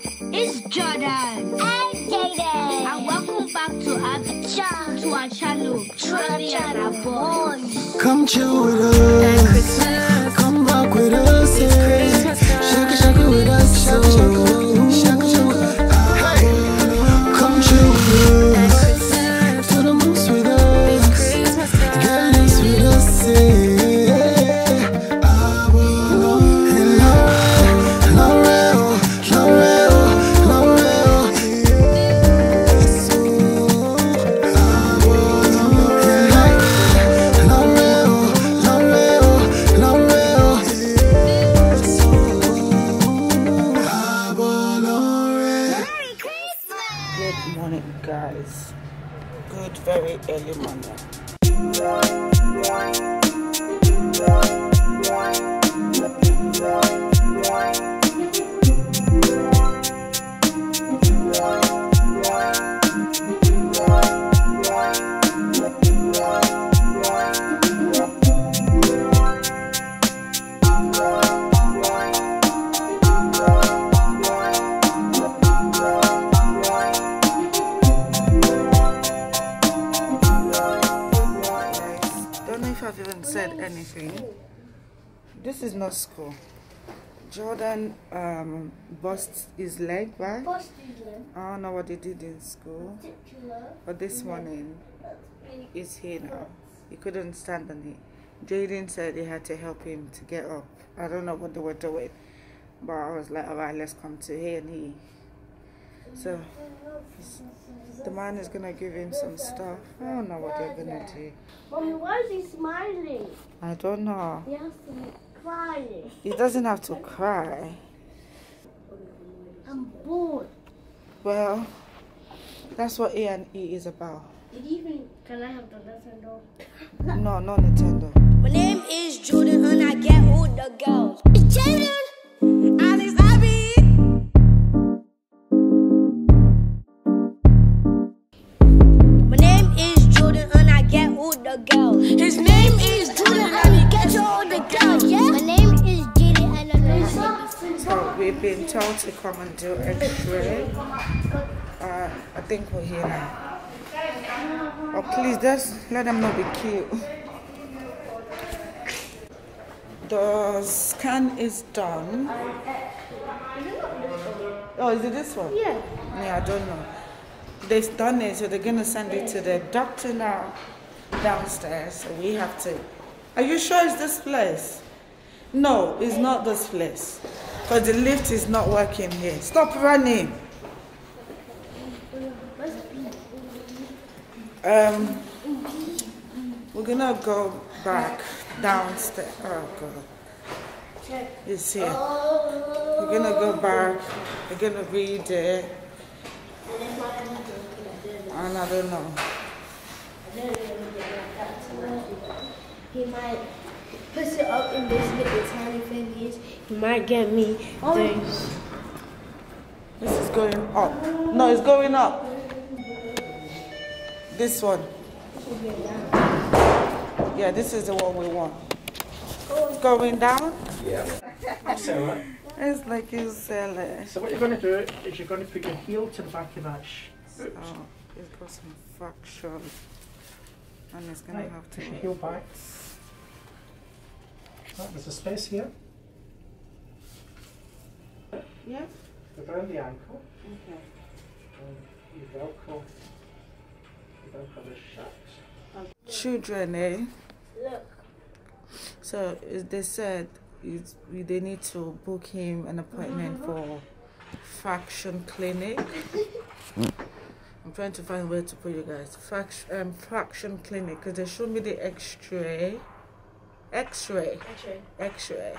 It's Jordan. And Jayden. And welcome back to our, channel, to our channel, Trolley and our boys. Come chill with us. Come rock with us. Yeah. Shaka shaka with us. Shaka Good, very early morning. Anything. This is not school. Jordan um, bust his leg, right? I don't know what they did in school, but this morning he's here now. He couldn't stand on it. Jayden said he had to help him to get up. I don't know what they were doing, but I was like, alright, let's come to here and he. So the man is gonna give him some stuff. I don't know what they're gonna do. Mommy, why is he smiling? I don't know. He has to be crying. He doesn't have to cry. I'm bored. Well, that's what A and E is about. Did you even, can I have the lesson though? No, no Nintendo. My name is Jordan and I get all the girls. Get all the girls. His name is Julian and he gets all the girls. Yeah. My name is Jayden and I'm a So we've been told to come and do X-ray. Uh, I think we're here now. Oh, please, just let them not be cute. The scan is done. Oh, is it this one? Yeah. Yeah, I don't know. They've done it, so they're gonna send it to the doctor now downstairs. So we have to. Are you sure it's this place? No, it's not this place. Because the lift is not working here. Stop running. Um, we're gonna go back downstairs. Oh God, it's here. We're gonna go back. We're gonna read it. And I don't know. He might push it up in this little tiny thing is. He might get me oh. things. This is going up. No, it's going up. This one. Yeah, this is the one we want. It's going down. Yeah. all right. It's like you sell it. So what you're going to do is you're going to put your heel to the back of that sh- boot. Oh, it's got some fraction. And it's gonna Right, have push to. heel back. Right, there's a space here. Yeah? Around the ankle. Okay. And you velcro. You velcro this shut. Children, eh? Look. So they said it's, we- they need to book him an appointment for fraction clinic. Trying to find where to put you guys. Fraction, um, fraction clinic because they showed me the X-ray, X-ray, Actually, X-ray,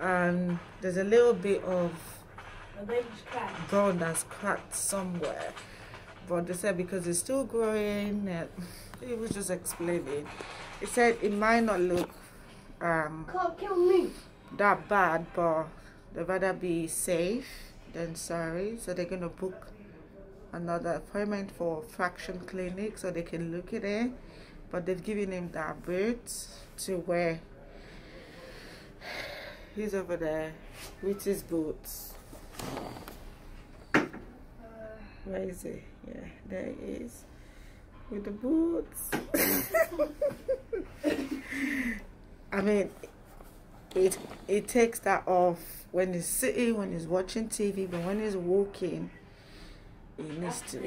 and there's a little bit of my baby's crying. bone that's cracked somewhere. But they said because it's still growing, and it was just explaining. It said it might not look um, Can't kill me. that bad, but they'd rather be safe than sorry. So they're gonna book another appointment for fraction clinic so they can look at it. But they've given him that boot to wear. He's over there with his boots. Where is it? Yeah, there he is With the boots. I mean, it it takes that off when he's sitting, when he's watching TV, but when he's walking, he needs to.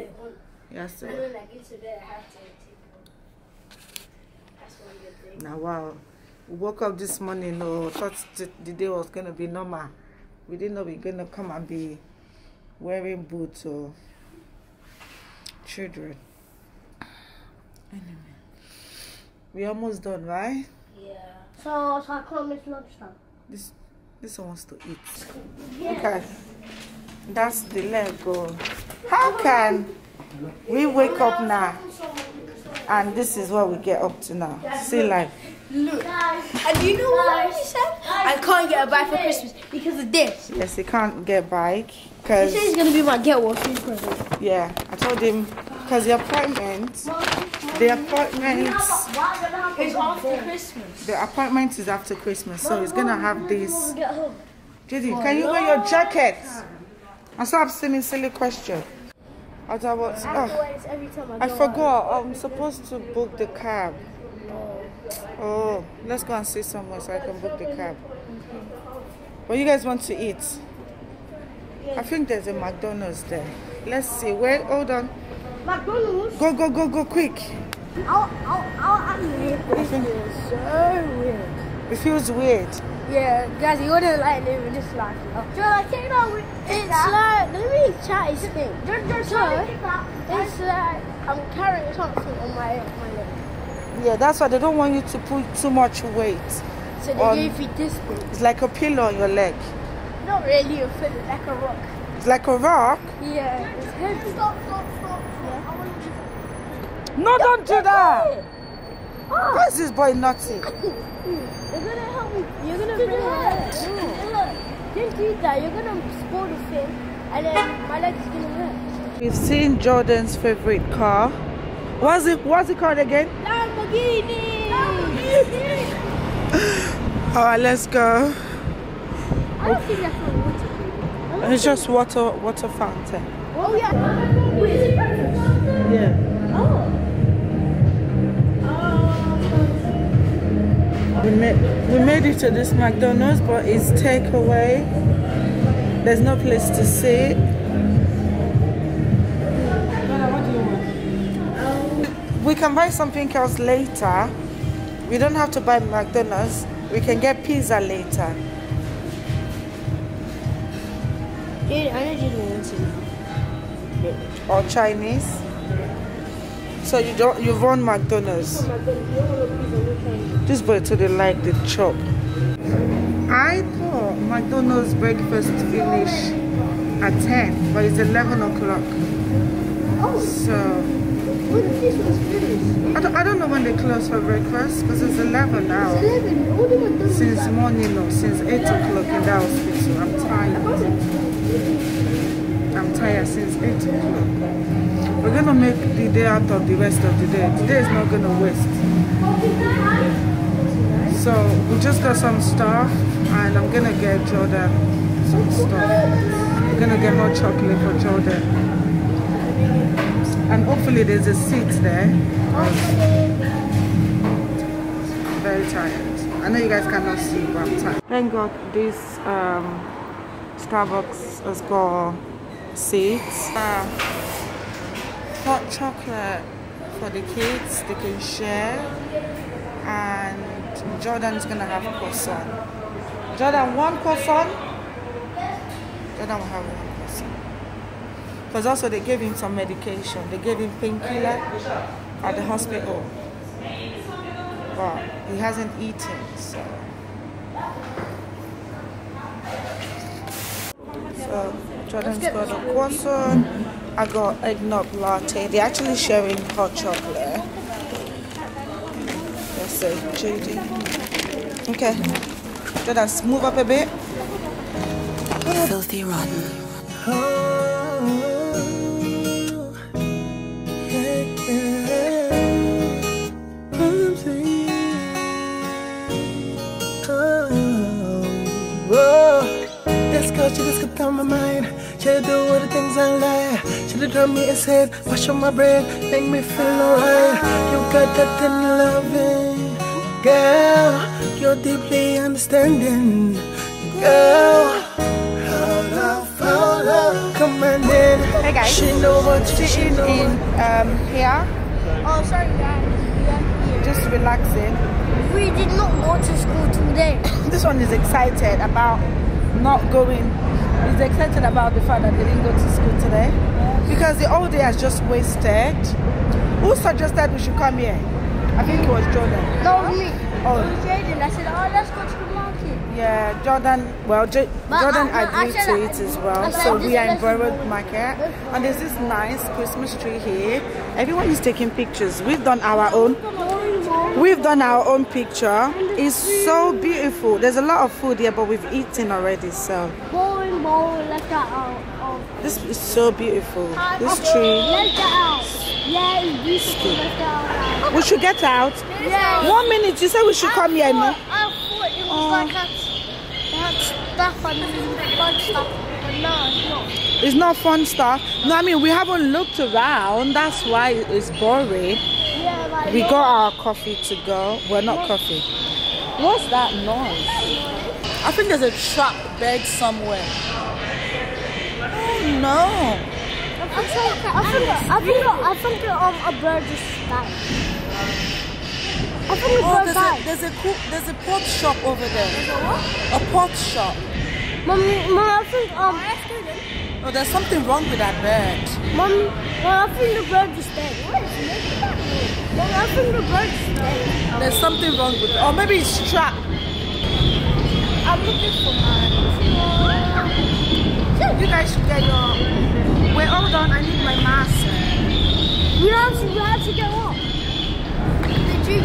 He has to. bed i have to take Now, wow. We woke up this morning, no, thought the, the day was going to be normal. We didn't know we are going to come and be wearing boots or children. Anyway, we almost done, right? Yeah. So, so I can't miss lunchtime. This this one wants to eat. Okay. That's the Lego. How can we wake up now and this is what we get up to now? See life. Look. And you know what he said? I can't get a bike for Christmas because of this. Yes, he can't get a bike He because said he's gonna be my get soon present. yeah, I told him because the appointment, the appointment, It's after Christmas. the appointment is after Christmas, so he's gonna have this. Get can you wear your jacket? I stop asking silly question. I thought, what? I have to Oh, wear this every time I I forgot. I'm supposed to book the cab. Oh, oh let's go and see somewhere so I can book the cab. Mm-hmm. What you guys want to eat? I think there's a McDonald's there. Let's see. Wait, hold on. McDonald's. Go, go, go, go, quick. I'll, I'll, I'll is so weird. It feels weird. Yeah, guys, you wouldn't like living this life. You know? Joe, I take that with It's like, let me chat his thing. So, it's like, I'm carrying something on my, my leg. Yeah, that's why they don't want you to put too much weight. So they On- gave me this thing. It's like a pillow on your leg. Not really a fit, like a rock. It's like a rock. Yeah, it's heavy. Stop, stop, stop. No, don't do that. Oh, Why is this boy naughty? you're gonna help me. You're gonna bring it hurt. Don't do that. You're gonna spoil the thing, and then my leg's gonna hurt. We've seen Jordan's favorite car. What's it? What's it called again? Lamborghini. All right, let's go. I don't think that's what water. It's just water, water fountain. Oh yeah. Wait, made we made it to this McDonald's, but it's takeaway. There's no place to sit. We can buy something else later. We don't have to buy McDonald's. We can get pizza later. Dude, I know you don't want to. or Chinese. So you don't you've won McDonald's. Oh this boy today like the chop. I thought McDonald's breakfast finish at 10, but it's 11 o'clock. Oh. So if this was finished? I don't, I don't know when they close for breakfast because it's 11 now. Eleven. All the McDonald's. Since morning or since 8 o'clock in the hospital. I'm tired. I'm tired since 8 o'clock. We're gonna make the day out of the rest of the day. Today is not gonna waste. So we just got some stuff and I'm gonna get Jordan some stuff. I'm gonna get hot chocolate for Jordan. And hopefully there's a seat there. I'm very tired. I know you guys cannot see, but I'm tired. Thank God this um, Starbucks has got seats. Uh, hot chocolate for the kids, they can share. And Jordan's gonna have a croissant. Jordan, one croissant? Jordan will have one croissant. Because also they gave him some medication. They gave him painkiller at the hospital. But he hasn't eaten, so. So Jordan's got a croissant. I got eggnog latte. They're actually sharing hot chocolate. Let's say JD. Okay. Jordan, move up a bit. Filthy rotten. This culture just got on my mind. Should've do all the things I like. Should've done me a head, wash on my brain, make me feel alright. You got that tender loving, girl. You're deeply understanding, girl. Hold up, hold up, come on in. Hey guys, she know what she, she sitting know. in um here, Oh, sorry, guys. Yeah, just relaxing. We did not go to school today. This one is excited about not going. He's excited about the fact that they didn't go to school today because the whole day has just wasted. Who suggested we should come here? I think it was Jordan. No, me. Oh. It was Jayden. I said, oh, let's go to the market. Yeah, Jordan. Well, J- But uh, Jordan I- agreed to it as well. So we are in Borough Market, and there's this nice Christmas tree here. Everyone is taking pictures. We've done our own. We've done our own picture. It's so beautiful. There's a lot of food here, but we've eaten already. So Bowling ball, let's get out. This is so beautiful. This tree. Let's get out. Yeah, it's beautiful. Out. We should get out. Yeah. One minute. You said we should come here. I No? thought, I thought it was like that stuff and fun stuff, but no, it's not. It's not fun stuff. No, I mean we haven't looked around. That's why it's boring. Yeah, like We got our coffee to go. Well, not coffee. What's that noise? I think there's a trap bed somewhere. Oh no! I think, I think, I think, I think um, a bird just died. I think a Oh, bird there's a died. there's a cook, there's a pot shop over there. A pot shop. Mommy, mom, I think um, Oh, there's something wrong with that bed. mom, well, I think the bird is dead. Mom, I think the bird just dead. There's something wrong with it. Or maybe it's trapped. I'm looking for mine. You guys should get your. Wait, hold on. I need my mask. We have to, we have to get up. Did you?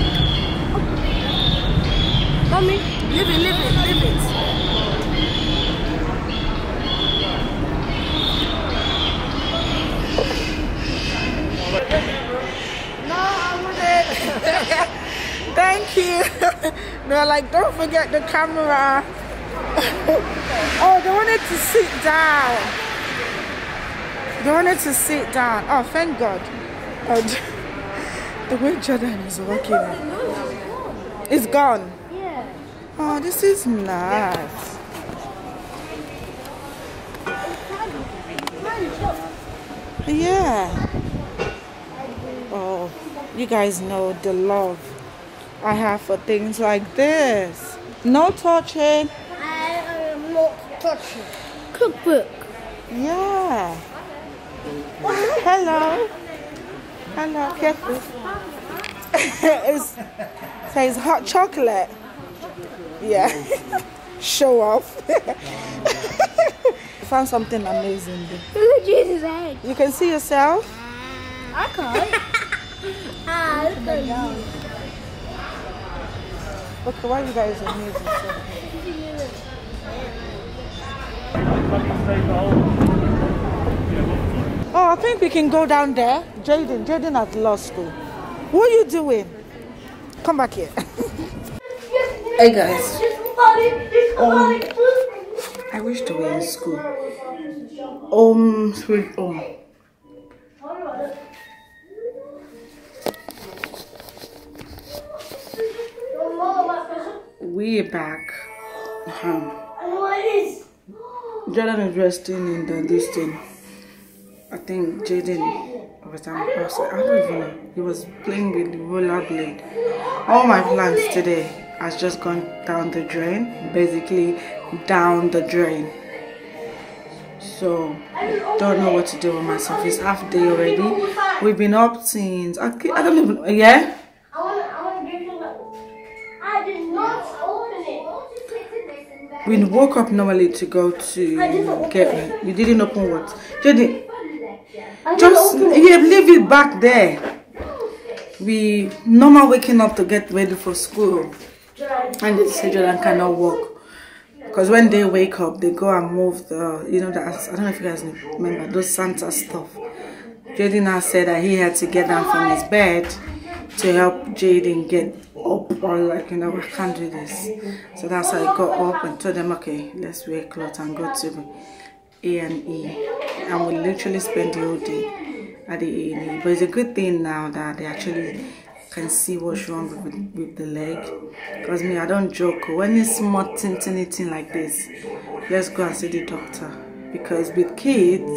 Mommy, Leave it, leave it, leave it. No, I want it. Thank you. They're like, don't forget the camera. Oh, they wanted to sit down. They wanted to sit down. Oh, thank God. Oh, the way Jordan is walking. It's gone. yeah. Oh, this is nice. Yeah. Oh, you guys know the love I have for things like this. No touching. I am not touching. Cookbook. Yeah. Hello. Hello. Careful. it's, says hot chocolate. Yeah. Show off. Found something amazing. Look at Jesus' head. You can see yourself. I can't. ah, look at you. Okay, why you guys amazing? Oh, I think we can go down there. Jayden, Jayden at law school. What are you doing? Come back here. hey guys, um, I wish to be in school. Um, sweet home. We are back. Um, Jordan is resting in the this thing. I think Jayden was. I don't even know. He was playing with the rollerblade. All my plans today has just gone down the drain. Basically, down the drain. So, I don't know what to do with myself. It's half day already. We've been up since. I, I don't even. Yeah? We woke up normally to go to get. You didn't open what? Jayden, just yeah, leave it back there. We normal waking up to get ready for school, and they say Jordan cannot walk because when they wake up, they go and move the you know that I don't know if you guys remember those Santa stuff. Jayden now said that he had to get down from his bed to help Jayden get up or like you know I can't do this. So that's how I got up and told them okay let's wear clothes and go to A&E and we literally spent the whole day at the A&E. But it's a good thing now that they actually can see what's wrong with, with the leg. Because me, I don't joke. When it's small, tiny thing like this, let's go and see the doctor. Because with kids,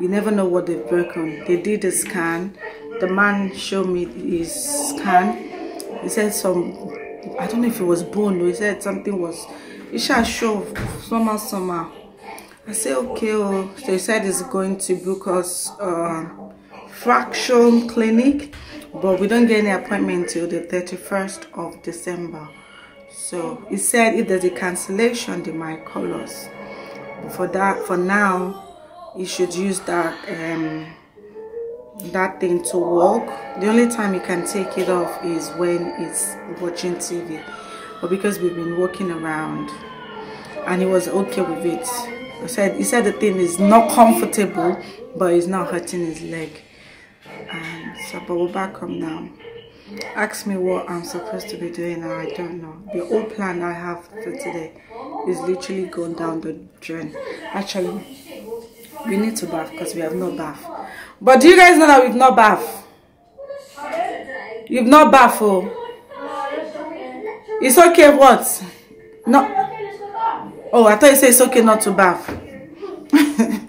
you never know what they've broken. They did a scan. The man showed me his scan. He said some, I don't know if it was bone. He said something was, it shall show somehow, somehow. I said, okay. Oh. So he said he's going to book us uh, fraction clinic but we don't get any appointment till the 31st of December. So he said if there's a cancellation, they might call us. For that, for now, you should use that um, that thing to walk. The only time you can take it off is when it's watching TV. But because we've been walking around, and he was okay with it. He said he said the thing is not comfortable, but it's not hurting his leg and so but we're back home now ask me what i'm supposed to be doing now i don't know the whole plan i have for today is literally going down the drain actually we need to bath because we have no bath but do you guys know that we've not bath you've not bath oh it's okay what no oh i thought you said it's okay not to bath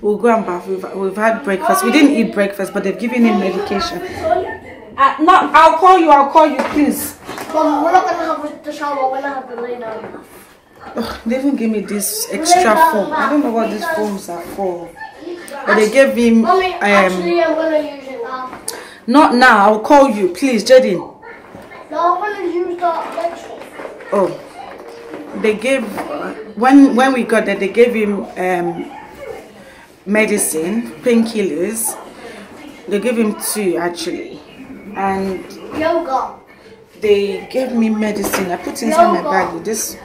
We'll go and bath. We've, we've had breakfast. We didn't eat breakfast, but they've given him medication. Uh, no, I'll call you. I'll call you, please. Mom, we're not gonna have the shower. We're gonna have the lay down. Ugh, they even gave me this extra foam. I don't know what these foams are for. But they gave him. Um, Actually, I'm gonna use it now. Not now. I'll call you, please, Jayden. No, I'm gonna use the electric. Oh, they gave when when we got there. They gave him um medicine, painkillers. They gave him two actually, and Yoga. they gave me medicine. I put inside my bag. This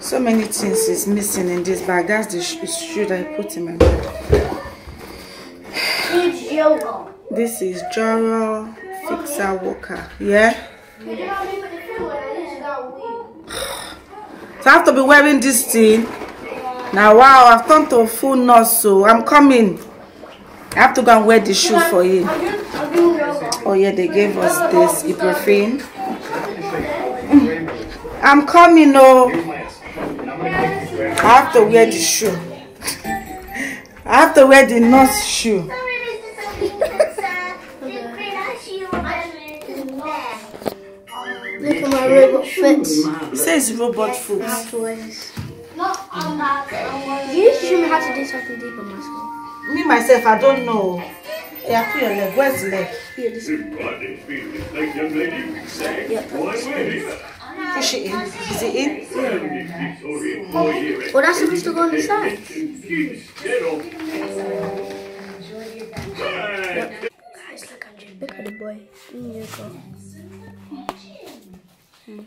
so many things is missing in this bag. That's the sh shoe that I put in my bag. This is Joro Fixer Walker. Yeah. You. So I have to be wearing this thing. Now wow, I've turned to a full nurse, so I'm coming. I have to go and wear the shoe for yoga. Oh yeah, they gave us this ibuprofen. I'm coming, oh. I have to wear the shoe. I have to wear the nurse shoe. Robot fits. It says robot foot. You used to show me how to do something deep on my school. Me myself, I don't know. Yeah, put your leg. Where's the leg? Here, this is. Push it in. Is it in? Well, that's supposed to go on the side. Guys, look at you. Look at the boy. Mm, here you go. Is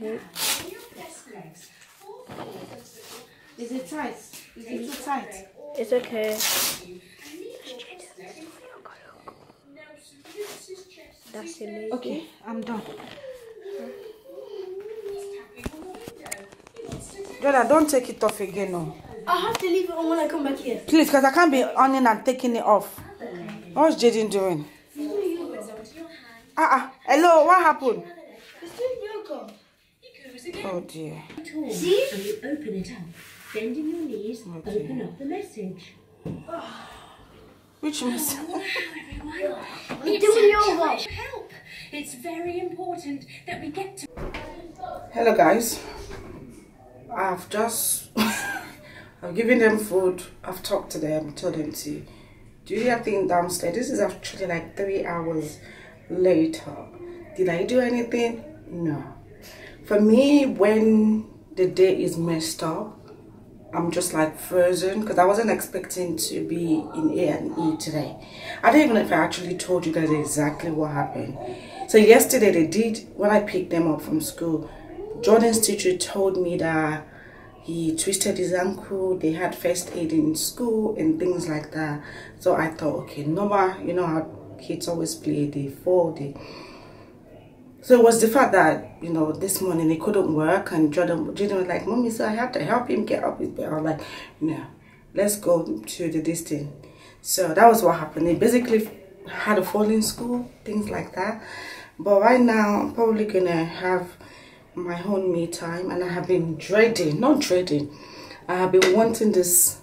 it tight? Is it too tight? It's okay. That's it. Okay, I'm done. Jordan, don't take it off again, no. I have to leave it on when I come back here. Please, because I can't be on and taking it off. What's Jayden doing? Ah, uh-uh. hello, what happened? Oh dear. See? and you open it up. Bending your knees, oh, open up the message. Which oh, miss? I'm doing yoga. Help! It's very important that we get to. Hello guys. I've just I've given them food. I've talked to them, told them to do their thing downstairs. This is actually like three hours later. Did I do anything? No. For me, when the day is messed up, I'm just like frozen because I wasn't expecting to be in A and E today. I don't even know if I actually told you guys exactly what happened. So yesterday they did when I picked them up from school. Jordan's teacher told me that he twisted his ankle. They had first aid in school and things like that. So I thought, okay, normal. You know how kids always play. They fall. They so it was the fact that, you know, this morning he couldn't work and Jordan, Jordan was like, Mommy, so I had to help him get up his bed. I was like, no. let's go to the distance. So that was what happened. He basically had a fall in school things like that. But right now i'm probably gonna have my own me time and i have been dreading not dreading i have been wanting this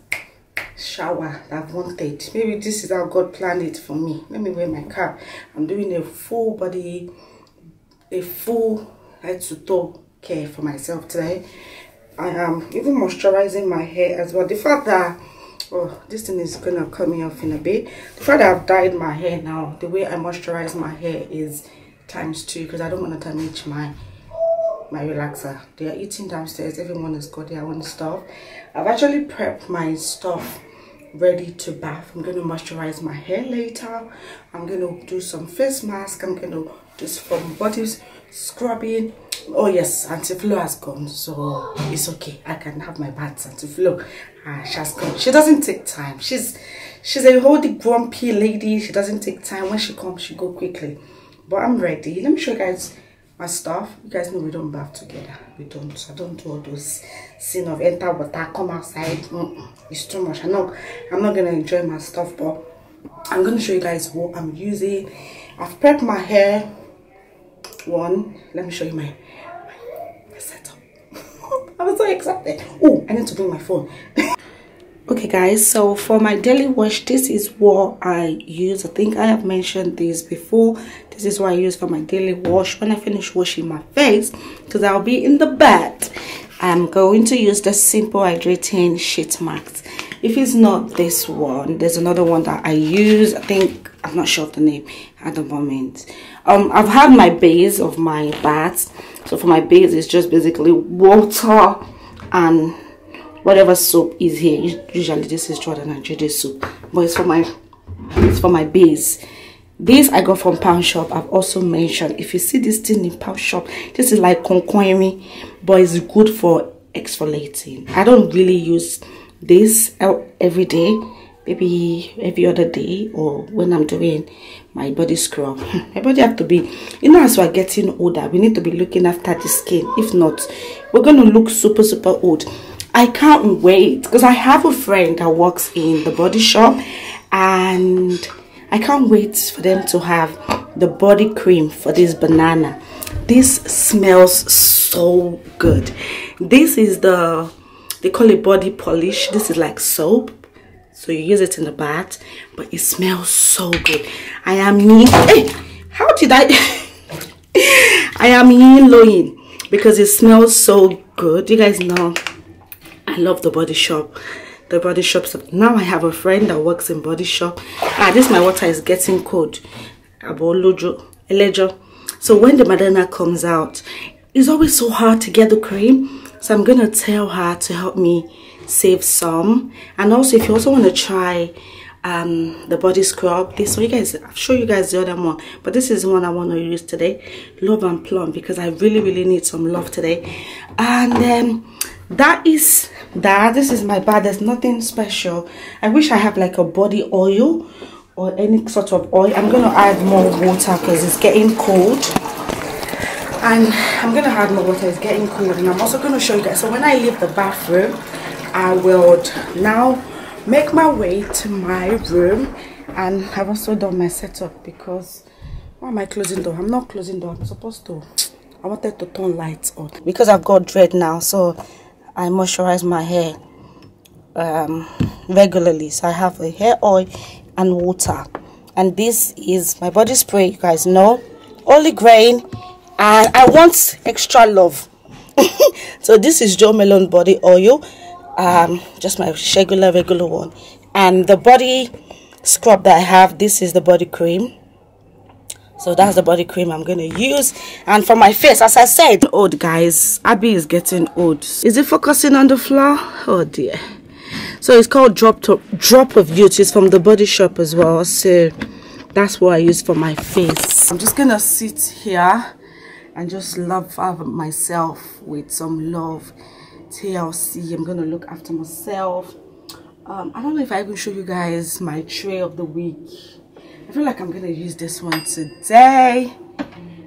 shower that i've wanted. Maybe this is how god planned it for me. Let me wear my cap. I'm doing a full body a full head to toe care for myself today. I am even moisturizing my hair as well. The fact that oh this thing is gonna cut me off in a bit. The fact that i've dyed my hair now the way i moisturize my hair is times two because i don't want to damage my my relaxer. They are eating downstairs. Everyone has got their own stuff. I've actually prepped my stuff ready to bath. I'm going to moisturize my hair later. I'm going to do some face mask. I'm going to do some body scrubbing. Oh yes auntie flo has gone so it's okay. I can have my bath auntie flo ah she has gone. She doesn't take time. She's she's a whole grumpy lady. She doesn't take time. When she comes she go quickly. But i'm ready. Let me show you guys my stuff. You guys know we don't bath together. We don't. I don't do all those scene of enter water come outside. Mm -mm. it's too much. I know i'm not gonna enjoy my stuff but i'm gonna show you guys what i'm using. I've prepped my hair one. Let me show you my, my setup. I'm so excited. Oh i need to bring my phone. Okay guys so for my daily wash this is what i use. I think i have mentioned this before. This is what i use for my daily wash. When i finish washing my face because i'll be in the bed i'm going to use the simple hydrating sheet mask. If it's not this one there's another one that i use. I think i'm not sure of the name. At the moment um i've had my base of my bath. So for my base it's just basically water and whatever soap is here. Usually this is jordan and jj soap but it's for my it's for my base. This i got from pound shop. I've also mentioned if you see this thing in pound shop this is like konkoimi but it's good for exfoliating. I don't really use this every day maybe every other day or when i'm doing my body scrub my body have to be you know as we're getting older we need to be looking after the skin if not we're gonna look super super old I can't wait because I have a friend that works in the body shop and I can't wait for them to have the body cream for this banana. This smells so good. This is the, they call it body polish. This is like soap. So you use it in the bath, but it smells so good. I am, hey, how did I, I am yellowing because it smells so good. You guys know I love the body shop. The body shops. Now I have a friend that works in body shop. Ah, this my water is getting cold. So when the Madonna comes out, it's always so hard to get the cream. So I'm gonna tell her to help me save some. And also, if you also want to try um the body scrub this one you guys i'll show you guys the other one but this is the one i want to use today. Love and plum because i really really need some love today. And then that is that. This is my bad there's nothing special. I wish i have like a body oil or any sort of oil. I'm gonna add more water because it's getting cold. And i'm gonna add more water. It's getting cold. And i'm also gonna show you guys. So when i leave the bathroom i will now make my way to my room and i've also done my setup because why am i closing door i'm not closing door i'm supposed to i wanted to turn lights on because i've got dread now so I moisturize my hair um, regularly. So I have a hair oil and water. And this is my body spray, you guys know. Only grain. And I want extra love. so this is Jo Malone body oil. Um, just my regular, regular one. And the body scrub that I have, this is the body cream. So that's the body cream i'm gonna use. And for my face as i said old guys abby is getting old. Is it focusing on the floor? Oh dear. So it's called drop to drop of youth. It's from the body shop as well. So that's what i use for my face. I'm just gonna sit here and just love myself with some love tlc i'm gonna look after myself um, i don't know if i can show you guys my tray of the week I feel like I'm going to use this one today.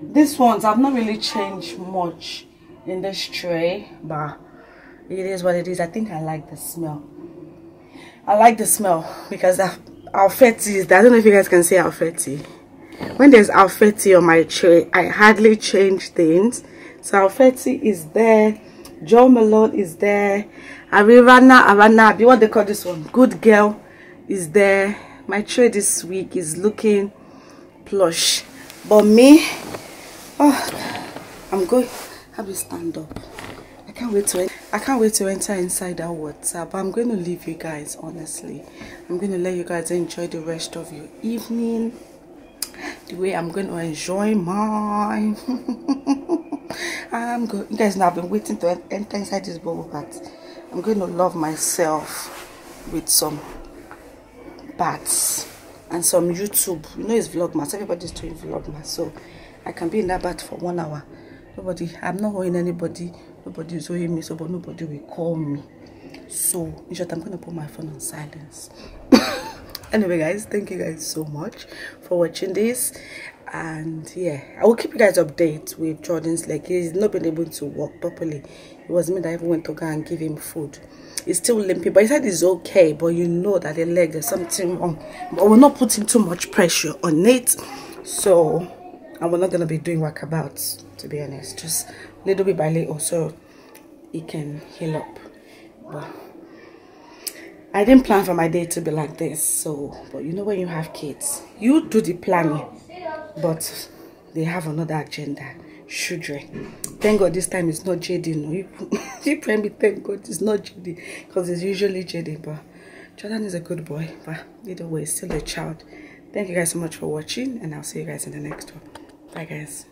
This ones, I've not really changed much in this tray, but it is what it is. I think I like the smell. I like the smell because Alfetti. I don't know if you guys can see Alfetti. When there's Alfetti on my tray, I hardly change things. So Alfetti is there. Jo Malone is there. Arirana Arana, be what they call this one? Good girl is there. My tray this week is looking plush. But me, oh, I'm going. Have you stand up? I can't wait to. I can't wait to enter inside that WhatsApp. I'm going to leave you guys. Honestly, I'm going to let you guys enjoy the rest of your evening. The way I'm going to enjoy mine. I'm good. You guys know I've been waiting to enter inside this bubble bath. I'm going to love myself with some baths and some YouTube. You know it's Vlogmas. Everybody's doing Vlogmas, so I can be in that bath for one hour nobody i'm not owing anybody nobody is owing me so but nobody will call me so in short i'm gonna put my phone on silence anyway guys thank you guys so much for watching this. And yeah i will keep you guys updated with jordan's. Leg he's not been able to walk properly. It was me that even went to go and give him food. He's still limping but he said he's okay but you know that the leg there's something wrong. But we're not putting too much pressure on it. So and we're not going to be doing walkabouts to be honest. Just little bit by little so it can heal up. But I didn't plan for my day to be like this so but you know when you have kids you do the planning but they have another agenda children. Thank god this time it's not JD no. You, pray me thank god it's not JD because it's usually JD but Jordan is a good boy but either way still a child. Thank you guys so much for watching and I'll see you guys in the next one. Bye guys